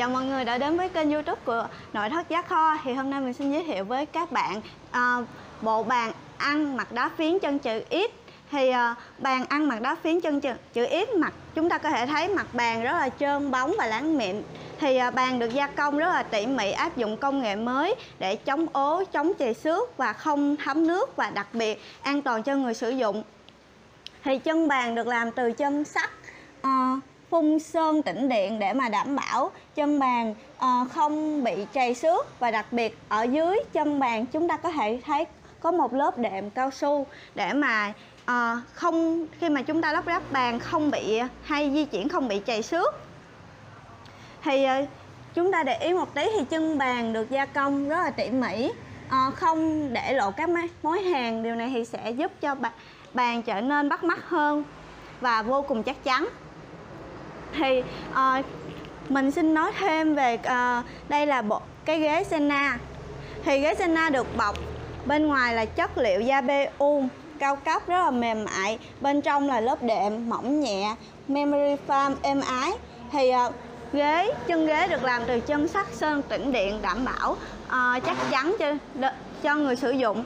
Chào mọi người đã đến với kênh youtube của Nội thất giá kho. Thì hôm nay mình xin giới thiệu với các bạn uh, Bộ bàn ăn mặt đá phiến chân chữ X. Thì uh, bàn ăn mặt đá phiến chân chữ, chữ X mặt Chúng ta có thể thấy mặt bàn rất là trơn bóng và láng mịn. Thì uh, bàn được gia công rất là tỉ mỉ áp dụng công nghệ mới để chống ố, chống chì xước và không thấm nước và đặc biệt an toàn cho người sử dụng. Thì chân bàn được làm từ chân sắt uh, phun sơn tĩnh điện để mà đảm bảo chân bàn ờ, không bị trầy xước. Và đặc biệt, ở dưới chân bàn chúng ta có thể thấy có một lớp đệm cao su để mà ờ, không, khi mà chúng ta lắp ráp bàn không bị hay di chuyển, không bị trầy xước. Thì ờ, chúng ta để ý một tí thì chân bàn được gia công rất là tỉ mỉ. Không để lộ các mối hàng điều này thì sẽ giúp cho bàn trở nên bắt mắt hơn và vô cùng chắc chắn thì uh, mình xin nói thêm về uh, đây là bộ cái ghế Senna thì ghế Senna được bọc bên ngoài là chất liệu da BU cao cấp rất là mềm mại. Bên trong là lớp đệm mỏng nhẹ memory foam êm ái. Thì uh, ghế chân ghế được làm từ chân sắt sơn tĩnh điện đảm bảo uh, chắc chắn cho cho người sử dụng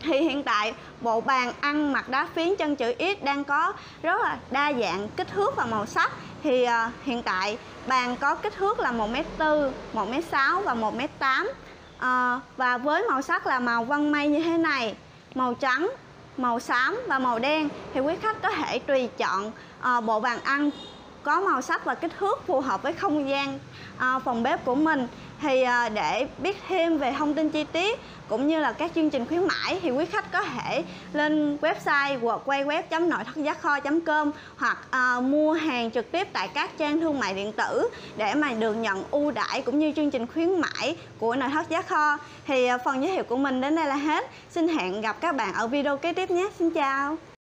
thì hiện tại bộ bàn ăn mặt đá phiến chân chữ X đang có rất là đa dạng kích thước và màu sắc. Thì uh, hiện tại bàn có kích thước là 1m4, 1m6 và 1m8 uh, ờ, và với màu sắc là màu vân mây như thế này màu trắng màu xám và màu đen thì quý khách có thể tùy chọn uh, bộ bàn ăn có màu sắc và kích thước phù hợp với không gian à, phòng bếp của mình. Thì à, để biết thêm về thông tin chi tiết cũng như là các chương trình khuyến mãi thì quý khách có thể lên website www nội thất giá kho com hoặc à, mua hàng trực tiếp tại các trang thương mại điện tử để mà được nhận ưu đãi cũng như chương trình khuyến mãi của nội thất giá kho. Thì à, phần giới thiệu của mình đến đây là hết. Xin hẹn gặp các bạn ở video kế tiếp nhé. Xin chào.